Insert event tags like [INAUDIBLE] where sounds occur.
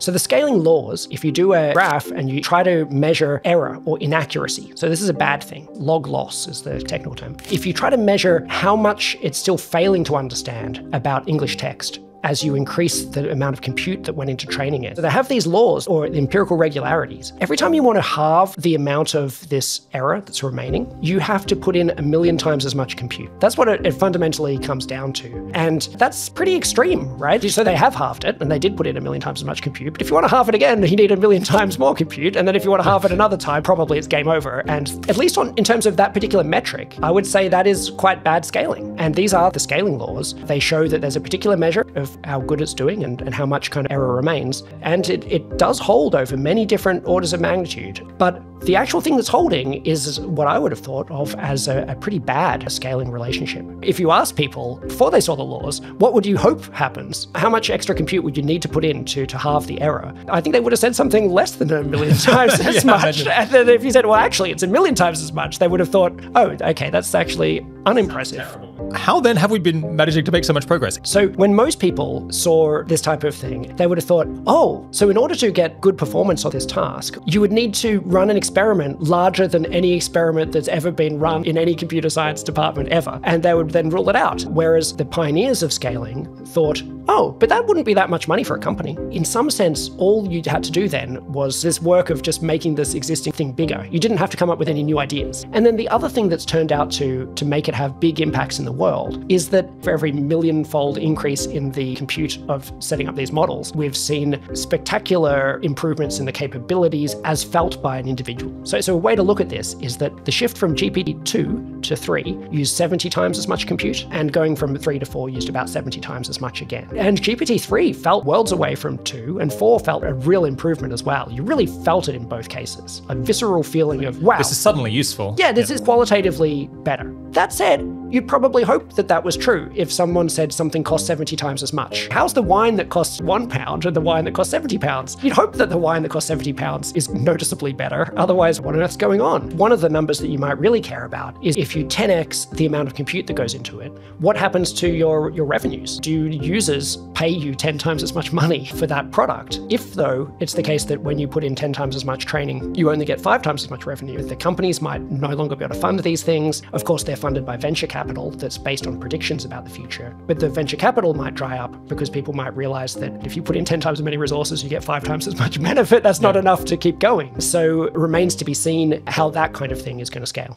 So the scaling laws, if you do a graph and you try to measure error or inaccuracy, so this is a bad thing. Log loss is the technical term. If you try to measure how much it's still failing to understand about English text, as you increase the amount of compute that went into training it. So they have these laws or empirical regularities. Every time you want to halve the amount of this error that's remaining, you have to put in a million times as much compute. That's what it, it fundamentally comes down to. And that's pretty extreme, right? So they have halved it and they did put in a million times as much compute. But if you want to halve it again, you need a million [LAUGHS] times more compute. And then if you want to halve it another time, probably it's game over. And at least on in terms of that particular metric, I would say that is quite bad scaling. And these are the scaling laws. They show that there's a particular measure of how good it's doing and, and how much kind of error remains. And it, it does hold over many different orders of magnitude. But the actual thing that's holding is what I would have thought of as a, a pretty bad scaling relationship. If you ask people before they saw the laws, what would you hope happens? How much extra compute would you need to put in to, to halve the error? I think they would have said something less than a million [LAUGHS] times [LAUGHS] as Yeah, much. And then if you said, well, actually, it's a million times as much, they would have thought, oh, okay, that's actually unimpressive. How then have we been managing to make so much progress? So, when most people saw this type of thing, they would have thought, oh, so in order to get good performance on this task, you would need to run an experiment larger than any experiment that's ever been run in any computer science department ever. And they would then rule it out. Whereas the pioneers of scaling thought, oh, but that wouldn't be that much money for a company. In some sense, all you had to do then was this work of just making this existing thing bigger. You didn't have to come up with any new ideas. And then the other thing that's turned out to, to make it have big impacts in the world is that for every million fold increase in the compute of setting up these models, we've seen spectacular improvements in the capabilities as felt by an individual. So, so a way to look at this is that the shift from GPT-2 to 3 used 70 times as much compute, and going from 3 to 4 used about 70 times as much again. And GPT-3 felt worlds away from 2, and 4 felt a real improvement as well. You really felt it in both cases. A visceral feeling of, wow. This is suddenly useful. Yeah, this is qualitatively better. That said, you'd probably hope that that was true if someone said something costs 70 times as much. How's the wine that costs one pound and the wine that costs 70 pounds? You'd hope that the wine that costs 70 pounds is noticeably better. Otherwise, what on earth's going on? One of the numbers that you might really care about is if you 10x the amount of compute that goes into it, what happens to your, your revenues? Do users pay you 10 times as much money for that product? If, though, it's the case that when you put in 10 times as much training, you only get five times as much revenue, the companies might no longer be able to fund these things. Of course, they're funded by venture capital that's based on predictions about the future. But the venture capital might dry up because people might realize that if you put in 10 times as many resources, you get five times as much [LAUGHS] benefit. That's not enough to keep going. So it remains to be seen how that kind of thing is going to scale.